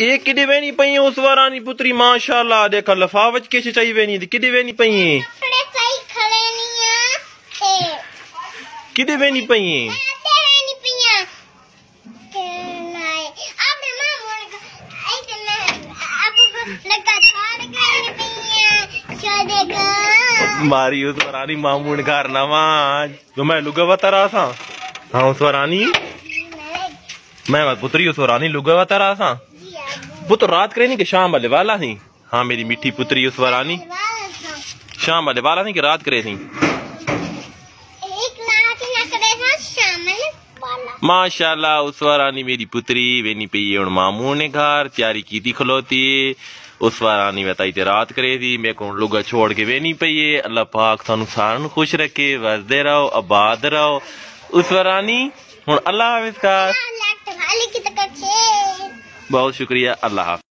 एक किडे वेनी पई उस वारानी पुत्री माशाल्लाह देखा लफावज के चाहिए वेनी किडे वेनी पई? है किडे वेनी पई? है। मारी उस वरानी मामून घर नवाज़ तो मैं लुगा वतरा सा हाँ उस वरानी? मैं पुत्री उस वरानी लुगा वतरा सा? वो तो रात करे नहीं कि शाम वाले वाला थी। हाँ मेरी मीठी पुत्री उस रानी शाम वाले वाला थी कि रात करे थी। माशाल्लाह उस रानी मेरी पुत्री वेनी पई है मामू ने घर तैयारी की थी खलोती। उस रानी बताई ते रात करे थी मेरे को लुगा छोड़ के वेनी पई है अल्लाह पाक थानू सारन खुश रखे वसदे रहो आबाद रहो। उस रानी हूँ अल्लाह हाफिज का। बहुत शुक्रिया अल्लाह